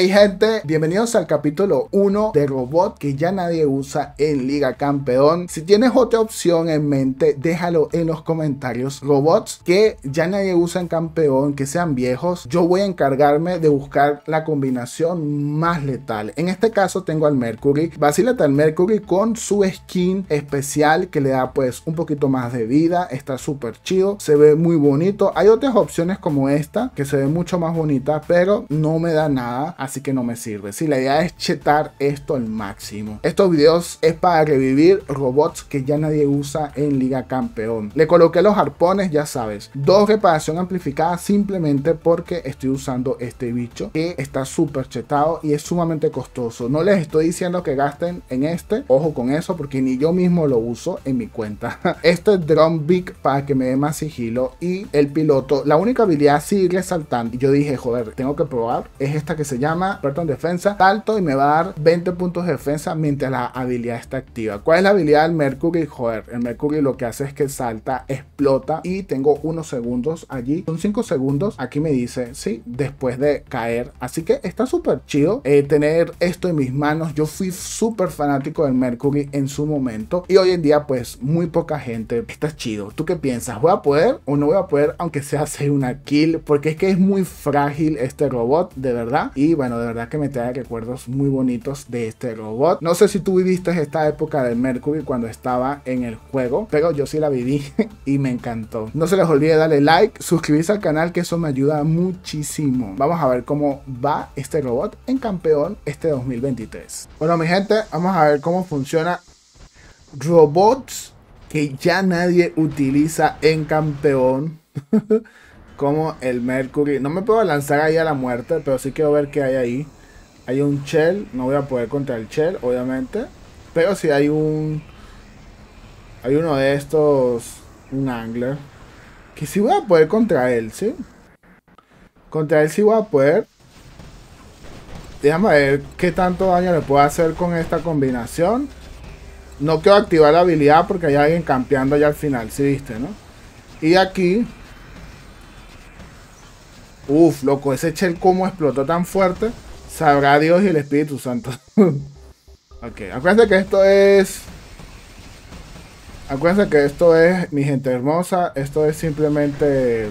Hey gente, bienvenidos al capítulo 1 de Robot que ya nadie usa en Liga Campeón. Si tienes otra opción en mente, déjalo en los comentarios. Robots que ya nadie usa en Campeón, que sean viejos, yo voy a encargarme de buscar la combinación más letal. En este caso tengo al Mercury, vacílate al Mercury con su skin especial que le da pues un poquito más de vida, está súper chido, se ve muy bonito. Hay otras opciones como esta que se ve mucho más bonita, pero no me da nada así que no me sirve. Si la idea es chetar esto al máximo. Estos videos es para revivir robots que ya nadie usa en Liga Campeón. Le coloqué los arpones, ya sabes. Dos reparación amplificada simplemente porque estoy usando este bicho que está súper chetado y es sumamente costoso. No les estoy diciendo que gasten en este. Ojo con eso porque ni yo mismo lo uso en mi cuenta. este es Drum Big para que me dé más sigilo y el piloto. La única habilidad sigue saltando. Y yo dije, joder, tengo que probar. Es esta que se llama llama en defensa, salto y me va a dar 20 puntos de defensa mientras la habilidad está activa. ¿Cuál es la habilidad del Mercury? Joder, el Mercury lo que hace es que salta, explota y tengo unos segundos allí. Son 5 segundos. Aquí me dice, sí, después de caer. Así que está súper chido eh, tener esto en mis manos. Yo fui súper fanático del Mercury en su momento y hoy en día pues muy poca gente. Está chido. ¿Tú qué piensas? ¿Voy a poder o no voy a poder aunque sea hacer una kill? Porque es que es muy frágil este robot, de verdad. Y bueno, de verdad que me trae recuerdos muy bonitos de este robot. No sé si tú viviste esta época del Mercury cuando estaba en el juego, pero yo sí la viví y me encantó. No se les olvide darle like, suscribirse al canal que eso me ayuda muchísimo. Vamos a ver cómo va este robot en campeón este 2023. Bueno mi gente, vamos a ver cómo funciona robots que ya nadie utiliza en campeón. como el Mercury. No me puedo lanzar ahí a la muerte, pero sí quiero ver qué hay ahí. Hay un Shell, no voy a poder contra el Shell, obviamente. Pero si hay un... Hay uno de estos, un Angler. Que sí voy a poder contra él, ¿sí? Contra él sí voy a poder. Déjame ver qué tanto daño le puedo hacer con esta combinación. No quiero activar la habilidad porque hay alguien campeando ya al final, ¿sí viste, no? Y aquí Uf, loco, ese Shell como explotó tan fuerte. Sabrá Dios y el Espíritu Santo. ok, acuérdense que esto es... Acuérdense que esto es, mi gente hermosa, esto es simplemente...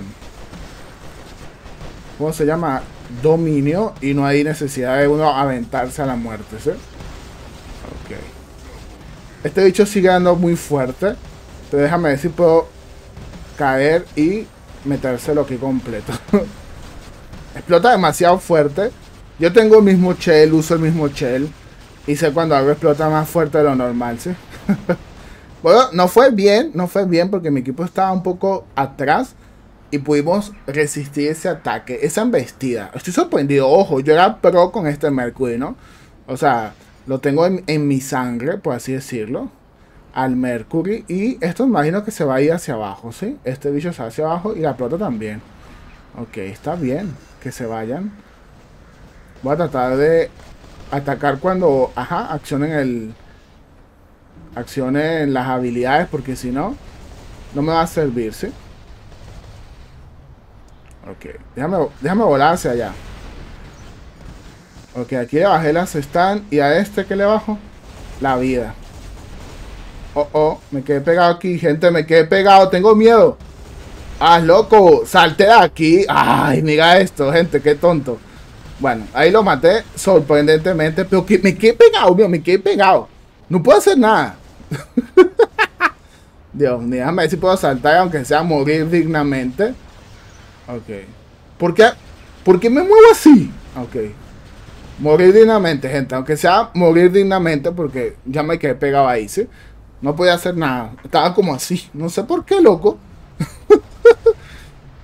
¿Cómo se llama? Dominio y no hay necesidad de uno aventarse a la muerte, ¿sí? Ok. Este bicho sigue andando muy fuerte. Pero déjame ver si puedo caer y metérselo aquí completo. Explota demasiado fuerte. Yo tengo el mismo shell, uso el mismo shell. Y sé cuando algo explota más fuerte de lo normal, ¿sí? bueno, no fue bien, no fue bien porque mi equipo estaba un poco atrás. Y pudimos resistir ese ataque, esa embestida. Estoy sorprendido, ojo, yo era pro con este Mercury, ¿no? O sea, lo tengo en, mi sangre, por así decirlo. Al Mercury. Y esto imagino que se va a ir hacia abajo, ¿sí? Este bicho se va hacia abajo y la plata también. Ok, está bien que se vayan. Voy a tratar de atacar cuando, ajá, accionen el... Accionen las habilidades porque si no, no me va a servir, ¿sí? Ok, déjame, déjame volar hacia allá. Ok, aquí le bajé las están y a este que le bajo, la vida. Oh, oh, me quedé pegado aquí, gente, me quedé pegado, tengo miedo. ¡Ah, loco! ¡Salte de aquí! ¡Ay, mira esto, gente! ¡Qué tonto! Bueno, ahí lo maté sorprendentemente, pero que me quedé pegado, mío, me quedé pegado. No puedo hacer nada. Dios, déjame ver si puedo saltar, aunque sea morir dignamente. Ok. ¿Por qué? ¿Por qué me muevo así? Ok. Morir dignamente, gente. Aunque sea morir dignamente, porque ya me quedé pegado ahí, ¿sí? No podía hacer nada. Estaba como así. No sé por qué, loco.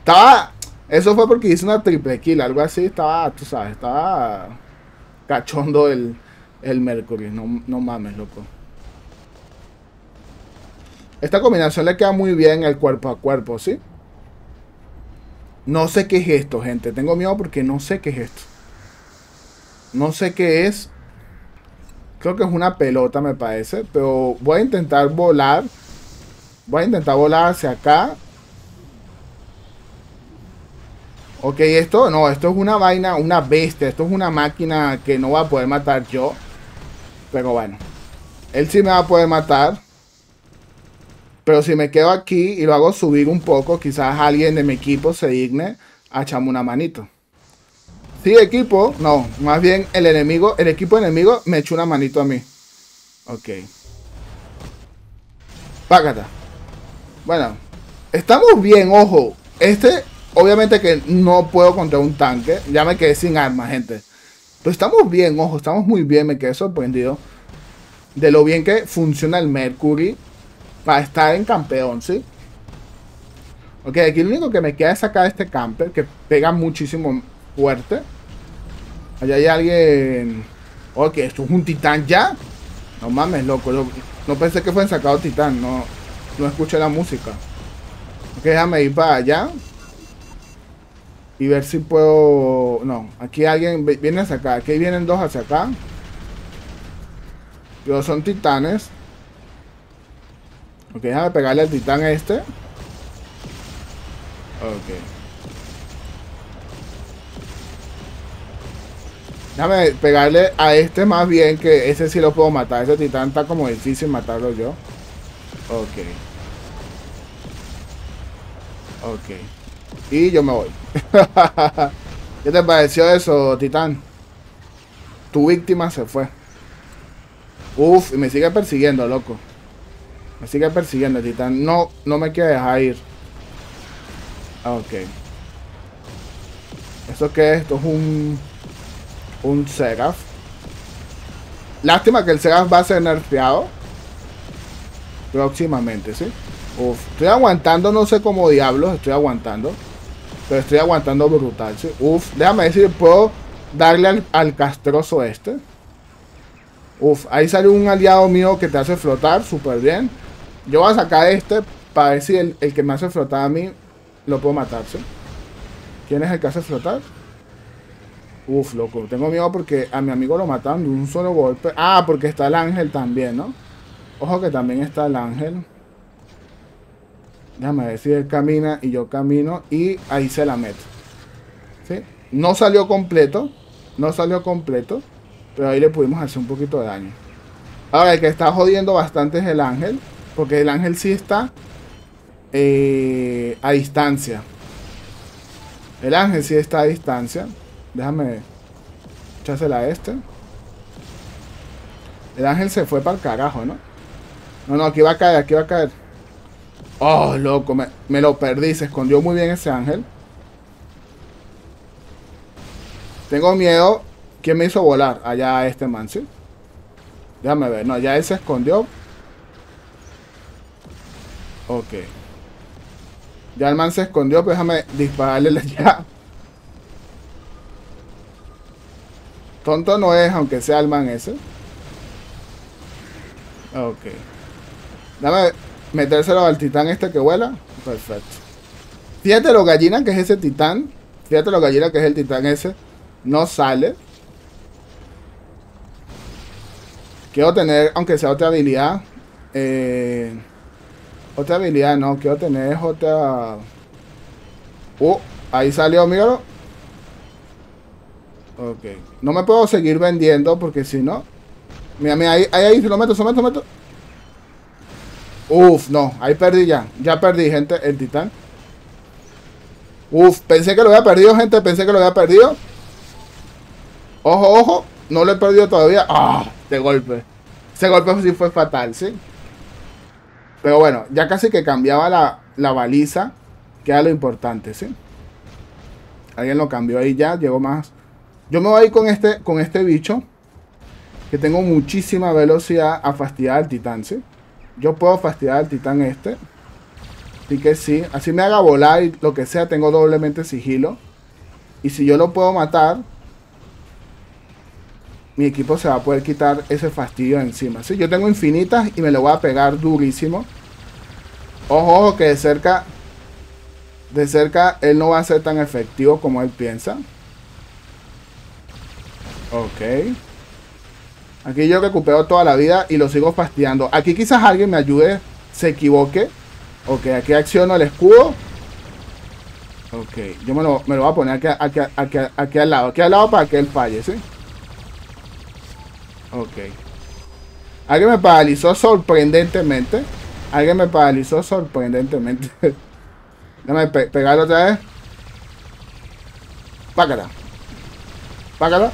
Estaba. Eso fue porque hice una triple kill, algo así. Estaba, tú sabes, estaba cachondo el, el Mercury. No, no mames, loco. Esta combinación le queda muy bien el cuerpo a cuerpo, ¿sí? No sé qué es esto, gente. Tengo miedo porque no sé qué es esto. No sé qué es. Creo que es una pelota, me parece. Pero voy a intentar volar. Voy a intentar volar hacia acá. Ok, esto no, esto es una vaina, una bestia. Esto es una máquina que no va a poder matar yo. Pero bueno. Él sí me va a poder matar. Pero si me quedo aquí y lo hago subir un poco, quizás alguien de mi equipo se digne a echarme una manito. Sí, equipo. No, más bien el enemigo, el equipo enemigo me echó una manito a mí. Ok. Págata. Bueno, estamos bien, ojo. Este, obviamente que no puedo contra un tanque. Ya me quedé sin armas, gente. Pero estamos bien, ojo, estamos muy bien. Me quedé sorprendido de lo bien que funciona el Mercury para estar en campeón, ¿sí? Ok, aquí lo único que me queda es sacar este camper que pega muchísimo fuerte. Allá hay alguien... Ok, esto es un titán ya. No mames, loco. no pensé que fuera sacado titán. No, no escuché la música. Ok, déjame ir para allá. Y ver si puedo... No, aquí alguien viene hacia acá. Aquí vienen dos hacia acá. Pero son titanes. Ok, déjame pegarle al titán este. Ok. Déjame pegarle a este más bien, que ese sí lo puedo matar. Ese titán está como difícil matarlo yo. Ok. Ok. Y yo me voy. ¿Qué te pareció eso, titán? Tu víctima se fue. Uf, y me sigue persiguiendo, loco. Me sigue persiguiendo titán. No, no me quiere dejar ir. Ok. ¿Eso qué es? Esto es un... Un Seraph. Lástima que el Seraph va a ser nerfeado. Próximamente, ¿sí? Uf, estoy aguantando, no sé cómo diablos estoy aguantando. Pero estoy aguantando brutal, ¿sí? Uf, déjame decir, puedo darle al, al castroso este. Uf, ahí sale un aliado mío que te hace flotar, súper bien. Yo voy a sacar este para ver si el, que me hace flotar a mí lo puedo matar, ¿sí? ¿Quién es el que hace flotar? Uf, loco, tengo miedo porque a mi amigo lo mataron de un solo golpe. Ah, porque está el ángel también, ¿no? Ojo que también está el ángel. Déjame ver si él camina y yo camino y ahí se la meto. ¿Sí? No salió completo, no salió completo, pero ahí le pudimos hacer un poquito de daño. Ahora, el que está jodiendo bastante es el ángel. Porque el ángel sí está eh, a distancia. El ángel sí está a distancia. Déjame echársela a este. El ángel se fue para el carajo, ¿no? No, no, aquí va a caer, aquí va a caer. Oh, loco, me, me lo perdí. Se escondió muy bien ese ángel. Tengo miedo. ¿Quién me hizo volar? Allá este man, ¿sí? Déjame ver. No, ya él se escondió. Ok. Ya el man se escondió, pero déjame dispararle ya. Tonto no es, aunque sea el man ese. Ok. Dame metérselo al titán este que vuela. Perfecto. Fíjate lo gallina que es ese titán. Fíjate lo gallina que es el titán ese. No sale. Quiero tener, aunque sea otra habilidad. Eh... Otra habilidad, no, quiero tener otra... Uh, ahí salió, míralo. Ok. No me puedo seguir vendiendo porque si no... Mira, mira, ahí, ahí, ahí, lo meto, se lo meto, lo meto. Uf, no, ahí perdí ya. Ya perdí, gente, el titán. Uf, pensé que lo había perdido, gente, pensé que lo había perdido. Ojo, ojo, no lo he perdido todavía. Ah, de golpe. Ese golpe sí fue fatal, ¿sí? Pero bueno, ya casi que cambiaba la, baliza, que era lo importante, ¿sí? Alguien lo cambió ahí ya, llegó más. Yo me voy a ir con este, con este bicho, que tengo muchísima velocidad a fastidiar al titán, ¿sí? Yo puedo fastidiar al titán este. Así que sí, así me haga volar y lo que sea, tengo doblemente sigilo. Y si yo lo puedo matar, mi equipo se va a poder quitar ese fastidio encima. ¿sí? Yo tengo infinitas y me lo voy a pegar durísimo. Ojo, ojo, que de cerca, de cerca él no va a ser tan efectivo como él piensa. Ok. Aquí yo recupero toda la vida y lo sigo fastidiando. Aquí quizás alguien me ayude, se equivoque. Ok, aquí acciono el escudo. Ok, yo me lo, me lo voy a poner aquí, aquí, aquí, aquí al lado. Aquí al lado para que él falle, ¿sí? Ok. Alguien me paralizó sorprendentemente. Alguien me paralizó sorprendentemente. Déjame pe pegarlo otra vez. Pácala. Pácala.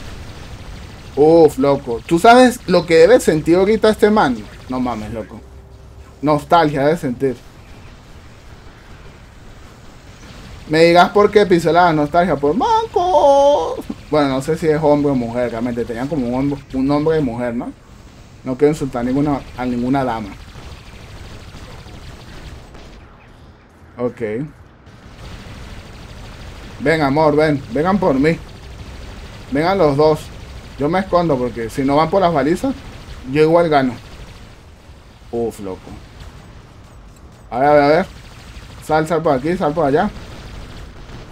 Uf, loco. ¿Tú sabes lo que debe sentir ahorita este man? No mames, loco. Nostalgia debe sentir. Me digas por qué pincelada nostalgia por manco. Bueno, no sé si es hombre o mujer, realmente tenían como un, hombre, un nombre de mujer, ¿no? No quiero insultar a ninguna, a ninguna dama. Ok. Ven, amor, ven. Vengan por mí. Vengan los dos. Yo me escondo porque si no van por las balizas, yo igual gano. Uf, loco. A ver, a ver, a ver. Sal, sal por aquí, sal por allá.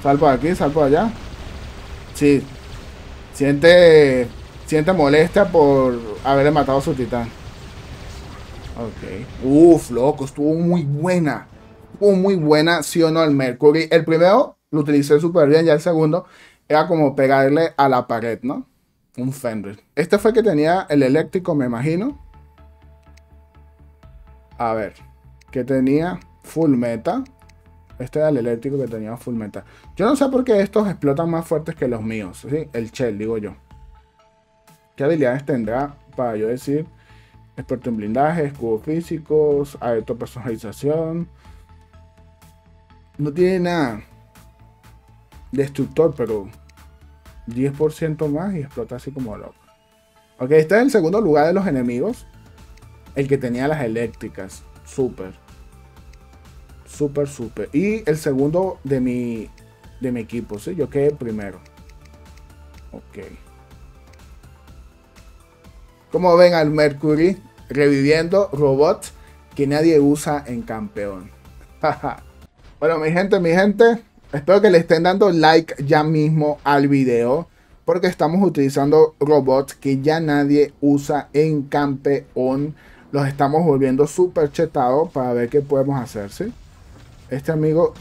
Sal por aquí, sal por allá. Sí. Siente. Siente molestia por haberle matado a su titán. Ok. Uf, loco, estuvo muy buena. Estuvo muy buena, sí o no, el Mercury. El primero lo utilicé súper bien, ya el segundo era como pegarle a la pared, ¿no? Un Fenrir. Este fue el que tenía el eléctrico, me imagino. A ver. Que tenía full meta. Este era el eléctrico que tenía full meta. Yo no sé por qué estos explotan más fuertes que los míos. ¿sí? El Shell, digo yo. ¿Qué habilidades tendrá para yo decir? Experto en blindaje, escudos físicos, personalización. No tiene nada. Destructor, pero 10% más y explota así como loco. Ok, este es el segundo lugar de los enemigos. El que tenía las eléctricas. Súper. Súper, súper. Y el segundo de mi, de mi equipo, ¿sí? Yo quedé primero. Ok. Como ven al Mercury reviviendo robots que nadie usa en campeón. bueno, mi gente, mi gente. Espero que le estén dando like ya mismo al video. Porque estamos utilizando robots que ya nadie usa en campeón. Los estamos volviendo súper chetados para ver qué podemos hacer, ¿sí? Este amigo...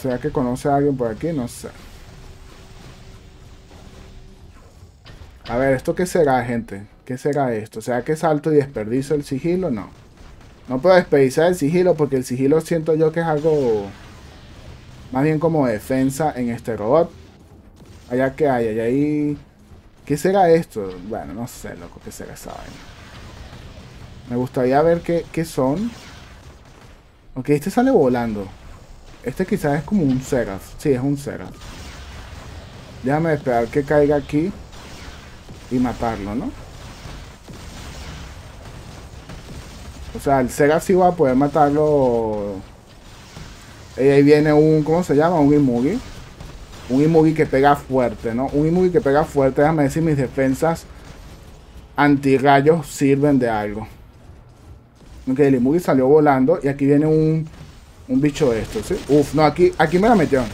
¿Será que conoce a alguien por aquí? No sé. A ver, ¿esto qué será, gente? ¿Qué será esto? ¿Será que salto y desperdicio el sigilo? No. No puedo desperdiciar el sigilo porque el sigilo siento yo que es algo más bien como defensa en este robot. Allá que hay, allá ahí... ¿Qué será esto? Bueno, no sé, loco, qué será esa vaina. Me gustaría ver qué, qué son. Ok, este sale volando. Este quizás es como un Seraph. Sí, es un Seraph. Déjame esperar que caiga aquí. Y matarlo, ¿no? O sea, el Seraph sí va a poder matarlo y ahí viene un, ¿cómo se llama? Un Imugi. Un Imugi que pega fuerte, ¿no? Un Imugi que pega fuerte. Déjame decir, mis defensas antirrayos sirven de algo. Ok, el Imugi salió volando. Y aquí viene un, un bicho de estos, ¿sí? Uf, no, aquí, aquí me la metieron.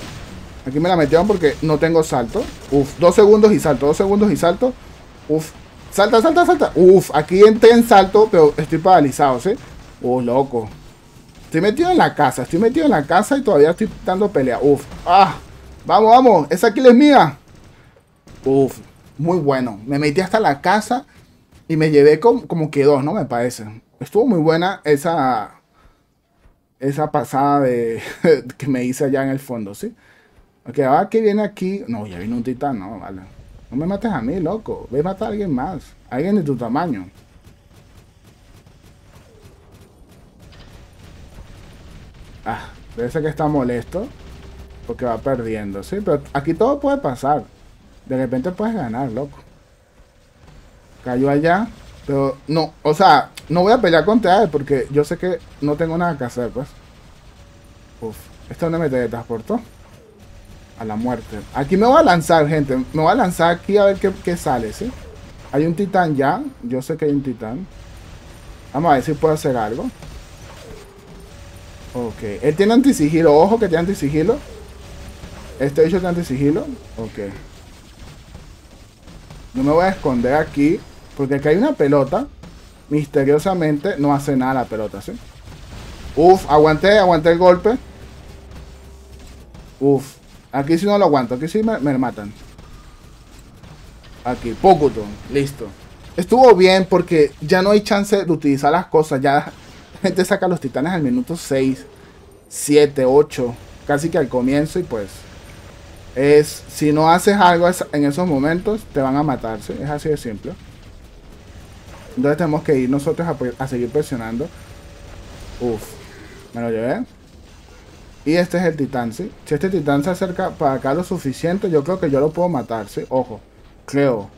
Aquí me la metieron porque no tengo salto. Uf, dos segundos y salto, dos segundos y salto. Uf, salta, salta, salta. Uf, aquí entré en salto, pero estoy paralizado, ¿sí? Uf, loco. Estoy metido en la casa, estoy metido en la casa y todavía estoy dando pelea. Uf, ah, vamos, vamos, esa kill es mía. Uf, muy bueno. Me metí hasta la casa y me llevé como, como que dos, ¿no? Me parece. Estuvo muy buena esa, esa pasada de, que me hice allá en el fondo, ¿sí? Ok, ahora que viene aquí. No, ya vino un titán, no, vale. No me mates a mí, loco. Ve a matar a alguien más. Alguien de tu tamaño. Ah, ser que está molesto. Porque va perdiendo, sí. Pero aquí todo puede pasar. De repente puedes ganar, loco. Cayó allá. Pero no, o sea, no voy a pelear contra él porque yo sé que no tengo nada que hacer, pues. Uf, ¿esto dónde me teletransportó? A la muerte. Aquí me voy a lanzar, gente. Me voy a lanzar aquí a ver qué, qué sale, ¿sí? Hay un titán ya. Yo sé que hay un titán. Vamos a ver si puedo hacer algo. Ok. Él tiene antisigilo. Ojo que tiene antisigilo. Este bicho tiene antisigilo. Ok. No me voy a esconder aquí. Porque aquí hay una pelota. Misteriosamente no hace nada la pelota, ¿sí? Uf, aguanté, aguanté el golpe. Uf. Aquí sí no lo aguanto. Aquí sí me, me matan. Aquí. Pokuton. Listo. Estuvo bien porque ya no hay chance de utilizar las cosas. Ya gente saca los titanes al minuto 6, 7, 8. Casi que al comienzo y pues... Es, si no haces algo en esos momentos, te van a matarse. Es así de simple. Entonces tenemos que ir nosotros a, a seguir presionando. Uf. Me lo llevé. Y este es el titán, ¿sí? Si este titán se acerca para acá lo suficiente, yo creo que yo lo puedo matar, ¿sí? Ojo, creo.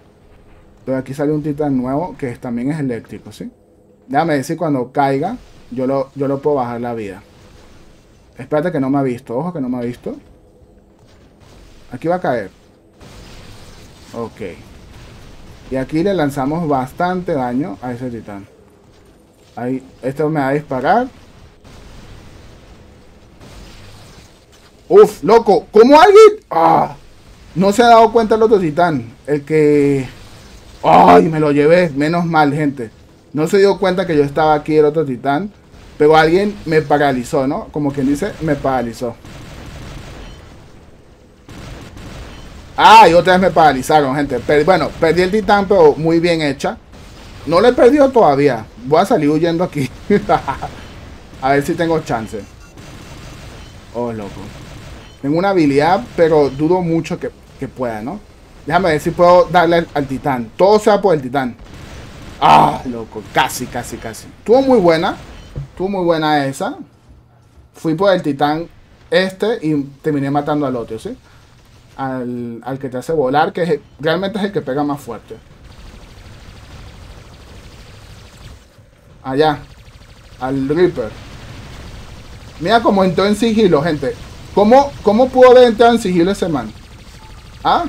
Entonces aquí sale un titán nuevo que también es eléctrico, ¿sí? Déjame decir cuando caiga, yo lo, yo lo puedo bajar la vida. Espérate que no me ha visto, ojo que no me ha visto. Aquí va a caer. Ok. Y aquí le lanzamos bastante daño a ese titán. Ahí, esto me va a disparar. Uf, loco, ¿cómo alguien? Ah, no se ha dado cuenta el otro titán. El que... Ay, me lo llevé. Menos mal, gente. No se dio cuenta que yo estaba aquí el otro titán. Pero alguien me paralizó, ¿no? Como quien dice, me paralizó. Ah, y otra vez me paralizaron, gente. bueno, perdí el titán, pero muy bien hecha. No lo he perdido todavía. Voy a salir huyendo aquí. a ver si tengo chance. Oh, loco. Tengo una habilidad, pero dudo mucho que, pueda, ¿no? Déjame ver si puedo darle al, titán. Todo sea por el titán. Ah, loco. Casi, casi, casi. Estuvo muy buena. Estuvo muy buena esa. Fui por el titán este y terminé matando al otro, ¿sí? Al, al que te hace volar, que realmente es el que pega más fuerte. Allá. Al Reaper. Mira cómo entró en sigilo, gente. ¿Cómo, ¿Cómo pudo haber en sigilo ese man? ¿Ah?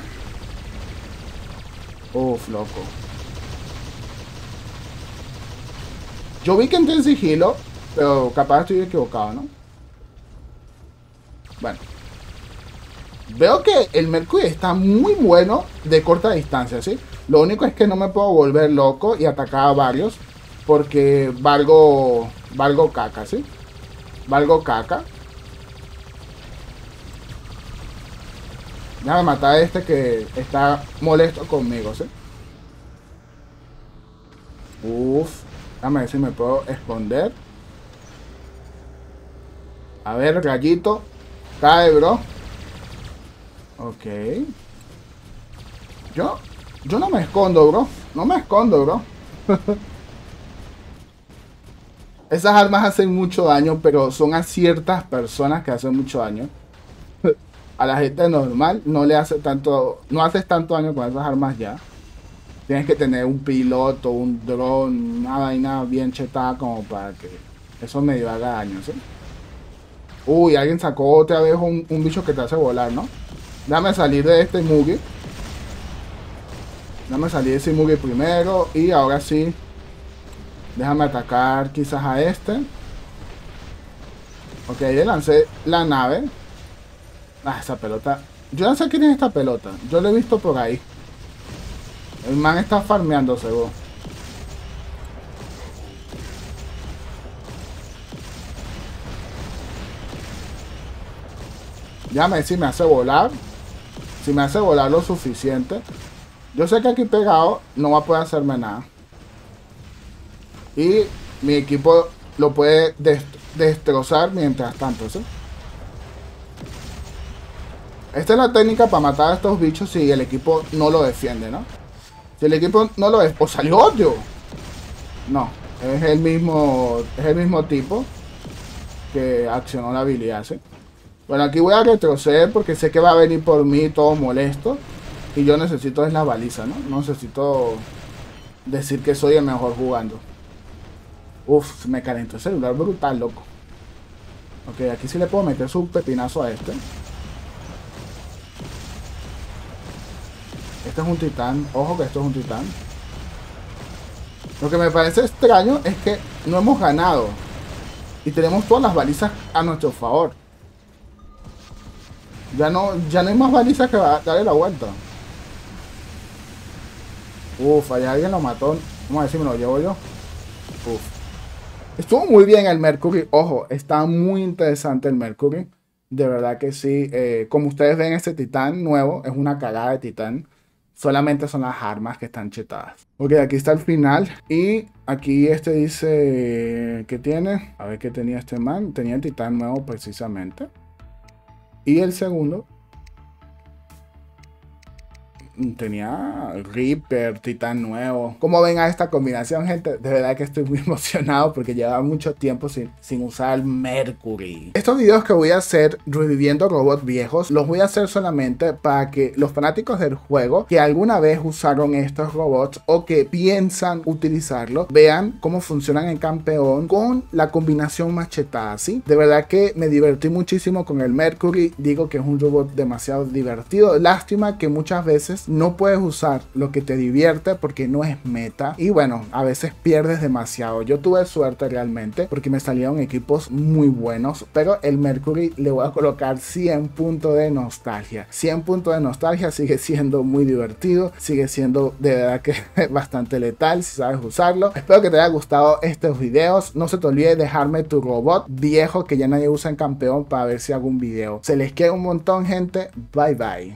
Uf, loco. Yo vi que entró en sigilo, pero capaz estoy equivocado, ¿no? Bueno. Veo que el Mercury está muy bueno de corta distancia, ¿sí? Lo único es que no me puedo volver loco y atacar a varios. Porque valgo, valgo caca, ¿sí? Valgo caca. Déjame matar a este que está molesto conmigo, ¿sí? Uf. Déjame ver si me puedo esconder. A ver, rayito. Cae, bro. Ok. Yo, yo no me escondo, bro. No me escondo, bro. Esas armas hacen mucho daño, pero son a ciertas personas que hacen mucho daño a la gente normal no le hace tanto, no haces tanto daño con esas armas ya. Tienes que tener un piloto, un dron, una vaina bien chetada como para que eso medio haga daño, ¿sí? Uy, alguien sacó otra vez un, bicho que te hace volar, ¿no? Dame salir de este Mugi. Dame salir de ese Mugi primero. Y ahora sí. Déjame atacar quizás a este. Ok, le lancé la nave. Ah, esa pelota. Yo no sé quién es esta pelota. Yo lo he visto por ahí. El man está farmeándose, vos. Ya me si me hace volar. Si me hace volar lo suficiente. Yo sé que aquí pegado no va a poder hacerme nada. Y mi equipo lo puede destrozar mientras tanto, ¿sí? Esta es la técnica para matar a estos bichos si el equipo no lo defiende, ¿no? Si el equipo no lo defiende... ¡O salió odio! No, es el mismo, es el mismo tipo que accionó la habilidad, ¿sí? Bueno, aquí voy a retroceder porque sé que va a venir por mí todo molesto. Y yo necesito es la baliza, ¿no? No necesito decir que soy el mejor jugando. Uf, me calentó el celular brutal, loco. Ok, aquí sí le puedo meter su pepinazo a este. Este es un titán. Ojo que esto es un titán. Lo que me parece extraño es que no hemos ganado. Y tenemos todas las balizas a nuestro favor. Ya no, ya no hay más balizas que darle la vuelta. Uf, allá alguien lo mató. Vamos a ver si me lo llevo yo. Uf. Estuvo muy bien el Mercury. Ojo, está muy interesante el Mercury. De verdad que sí. Eh, como ustedes ven, este titán nuevo es una cagada de titán. Solamente son las armas que están chetadas. Ok, aquí está el final. Y aquí este dice que tiene. A ver qué tenía este man. Tenía el titán nuevo precisamente. Y el segundo tenía Reaper, Titán nuevo. Como ven a esta combinación, gente? De verdad que estoy muy emocionado porque lleva mucho tiempo sin, sin usar Mercury. Estos videos que voy a hacer reviviendo robots viejos, los voy a hacer solamente para que los fanáticos del juego que alguna vez usaron estos robots o que piensan utilizarlos, vean cómo funcionan en campeón con la combinación machetada, ¿sí? De verdad que me divertí muchísimo con el Mercury. Digo que es un robot demasiado divertido. Lástima que muchas veces no puedes usar lo que te divierte porque no es meta y bueno, a veces pierdes demasiado. Yo tuve suerte realmente porque me salieron equipos muy buenos, pero el Mercury le voy a colocar 100 puntos de nostalgia. 100 puntos de nostalgia sigue siendo muy divertido, sigue siendo de verdad que bastante letal si sabes usarlo. Espero que te haya gustado estos videos. No se te olvide dejarme tu robot viejo que ya nadie usa en campeón para ver si hago un video. Se les quiere un montón gente. Bye bye.